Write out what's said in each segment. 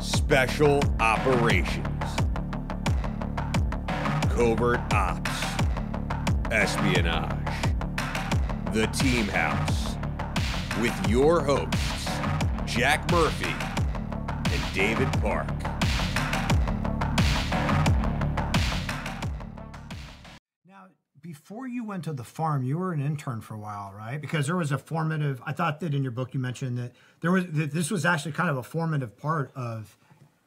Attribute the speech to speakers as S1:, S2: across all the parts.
S1: Special Operations, Covert Ops, Espionage, The Team House, with your hosts, Jack Murphy and David Park.
S2: Before you went to the farm, you were an intern for a while, right? Because there was a formative. I thought that in your book you mentioned that there was that this was actually kind of a formative part of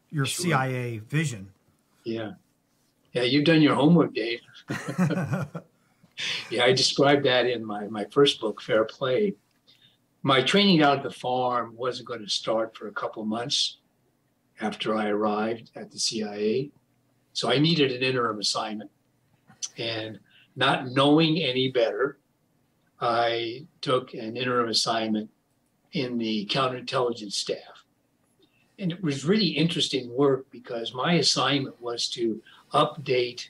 S2: your
S3: Sure.
S2: CIA vision.
S3: Yeah. Yeah, you've done your homework, Dave. yeah, I described that in my, my first book, Fair Play. My training out at the farm wasn't going to start for a couple months after I arrived at the CIA. So I needed an interim assignment. And not knowing any better, I took an interim assignment in the counterintelligence staff. And it was really interesting work because my assignment was to update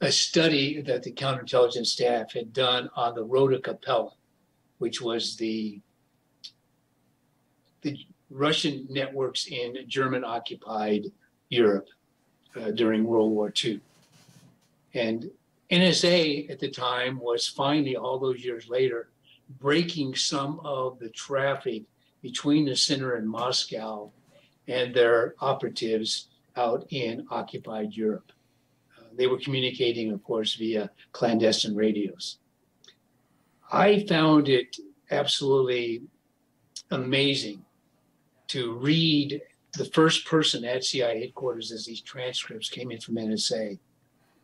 S3: a study that the counterintelligence staff had done on the Rote Kapelle, which was the the Russian networks in German occupied Europe uh, during World War II. And NSA at the time was finally, all those years later, breaking some of the traffic between the center and Moscow and their operatives out in occupied Europe. Uh, they were communicating, of course, via clandestine radios. I found it absolutely amazing to read the first person at CIA headquarters as these transcripts came in from NSA,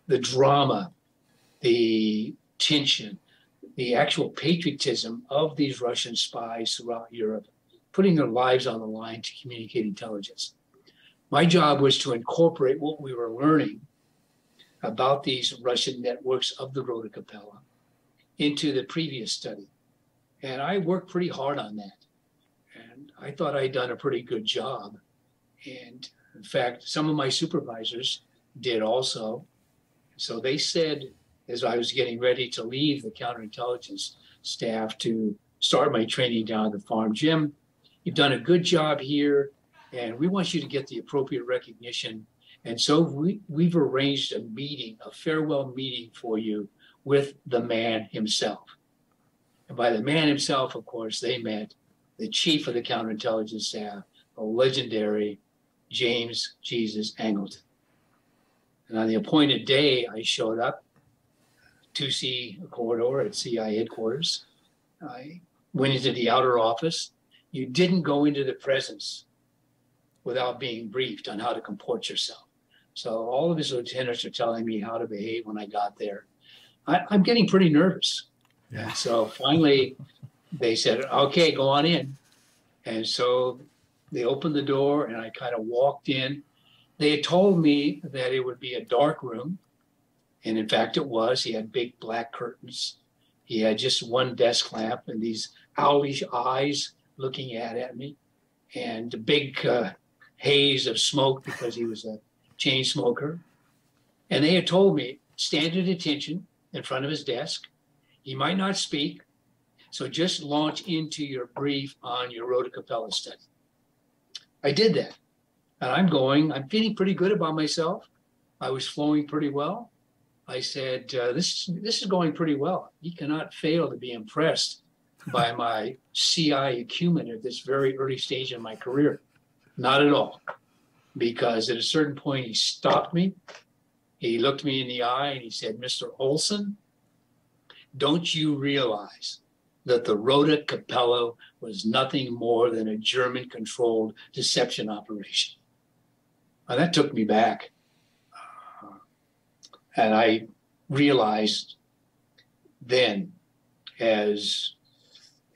S3: the drama, the tension, the actual patriotism of these Russian spies throughout Europe, putting their lives on the line to communicate intelligence. My job was to incorporate what we were learning about these Russian networks of the Rote Kapelle into the previous study. And I worked pretty hard on that. And I thought I'd done a pretty good job. And in fact, some of my supervisors did also. So they said, as I was getting ready to leave the counterintelligence staff to start my training down at the farm, Jim, you've done a good job here, and we want you to get the appropriate recognition. And so we, we've arranged a meeting, a farewell meeting for you with the man himself. And by the man himself, of course, they meant the chief of the counterintelligence staff, the legendary James Jesus Angleton. And on the appointed day, I showed up, 2C corridor at CI headquarters. I went into the outer office. You didn't go into the presence without being briefed on how to comport yourself. So all of his lieutenants are telling me how to behave when I got there. I, I'm getting pretty nervous.
S2: Yeah.
S3: So finally, they said, okay, go on in. And so they opened the door and I kind of walked in. They had told me that it would be a dark room. And in fact, it was. He had big black curtains. He had just one desk lamp and these owlish eyes looking at, at me and a big uh, haze of smoke because he was a chain smoker. And they had told me, stand at attention in front of his desk. He might not speak. So just launch into your brief on your Rote Kapelle study. I did that. And I'm going, I'm feeling pretty good about myself. I was flowing pretty well. I said, uh, this, this is going pretty well. You cannot fail to be impressed by my CI acumen at this very early stage in my career. Not at all. Because at a certain point, he stopped me. He looked me in the eye and he said, Mr. Olson, don't you realize that the Rote Kapelle was nothing more than a German controlled deception operation? And that took me back. And I realized then, as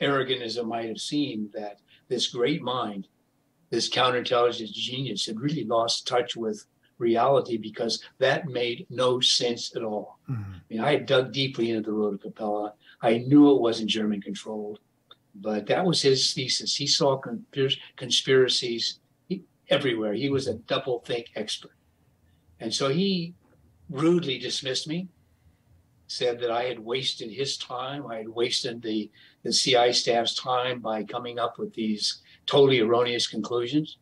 S3: arrogant as it might have seemed, that this great mind, this counterintelligence genius, had really lost touch with reality because that made no sense at all.
S2: Mhm.
S3: I mean, I had dug deeply into the Rote Kapelle. I knew it wasn't German controlled, but that was his thesis. He saw conspir- conspiracies everywhere. He was a double think expert. And so he rudely dismissed me, said that I had wasted his time. I had wasted the, the CI staff's time by coming up with these totally erroneous conclusions.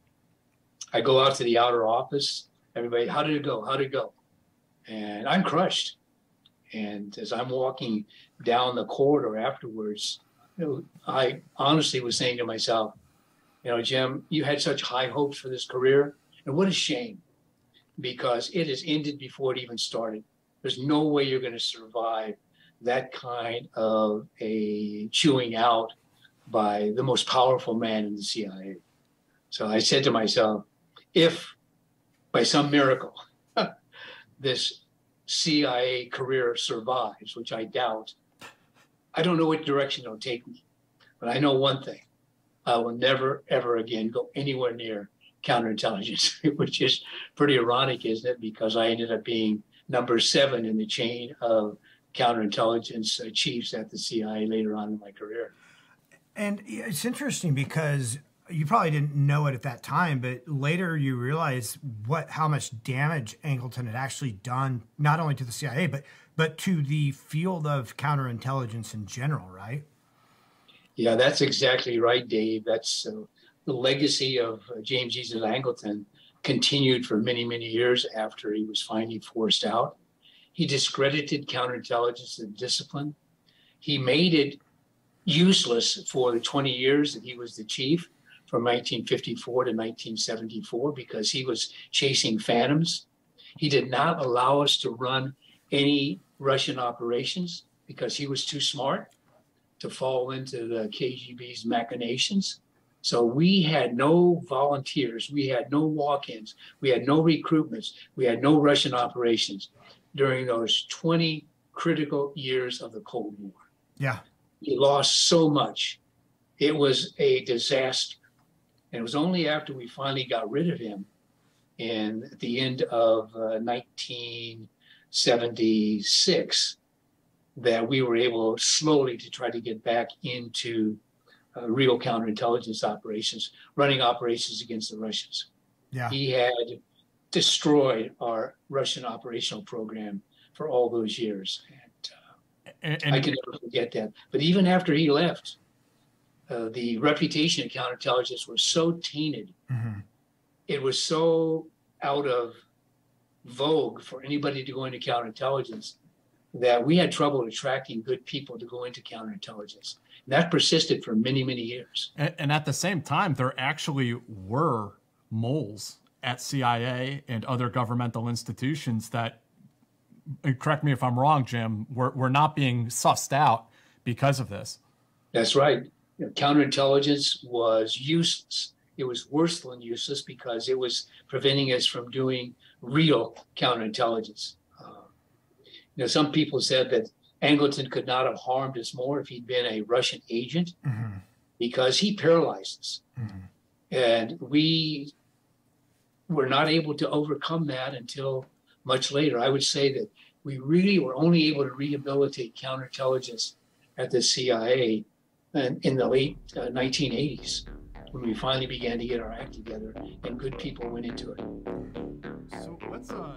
S3: I go out to the outer office. Everybody, how did it go? How did it go? And I'm crushed. And as I'm walking down the corridor afterwards, you know, I honestly was saying to myself, you know, Jim, you had such high hopes for this career. And what a shame because it has ended before it even started. There's no way you're going to survive that kind of a chewing out by the most powerful man in the CIA. So I said to myself, if by some miracle this CIA career survives, which I doubt, I don't know what direction it'll take me. But I know one thing I will never, ever again go anywhere near counterintelligence, which is pretty ironic, isn't it? Because I ended up being number seven in the chain of counterintelligence chiefs at the CIA later on in my career.
S2: And it's interesting because you probably didn't know it at that time, but later you realize what how much damage Angleton had actually done, not only to the CIA, but but to the field of counterintelligence in general, right?
S3: Yeah, that's exactly right, Dave. That's uh, the legacy of uh, James Jesus Angleton continued for many, many years after he was finally forced out. He discredited counterintelligence and discipline. He made it useless for the 20 years that he was the chief from 1954 to 1974 because he was chasing phantoms. He did not allow us to run any Russian operations because he was too smart to fall into the KGB's machinations. So we had no volunteers, we had no walk ins, we had no recruitments, we had no Russian operations during those 20 critical years of the Cold War.
S2: Yeah.
S3: We lost so much. It was a disaster. And it was only after we finally got rid of him in at the end of uh, 1976 that we were able slowly to try to get back into uh, real counterintelligence operations, running operations against the Russians.
S2: Yeah.
S3: He had destroyed our Russian operational program for all those years. And, uh, and, and I can never forget that. But even after he left, uh, the reputation of counterintelligence was so tainted. Mm-hmm. It was so out of vogue for anybody to go into counterintelligence that we had trouble attracting good people to go into counterintelligence. And that persisted for many, many years.
S4: And, and at the same time, there actually were moles at CIA and other governmental institutions that, correct me if I'm wrong, Jim, were, were not being sussed out because of this.
S3: That's right you know, counterintelligence was useless. It was worse than useless because it was preventing us from doing real counterintelligence. Uh, you know, some people said that Angleton could not have harmed us more if he'd been a Russian agent mm-hmm. because he paralyzed us. Mm-hmm. And we were not able to overcome that until much later. I would say that we really were only able to rehabilitate counterintelligence at the CIA in the late uh, 1980s when we finally began to get our act together and good people went into it. So let's uh,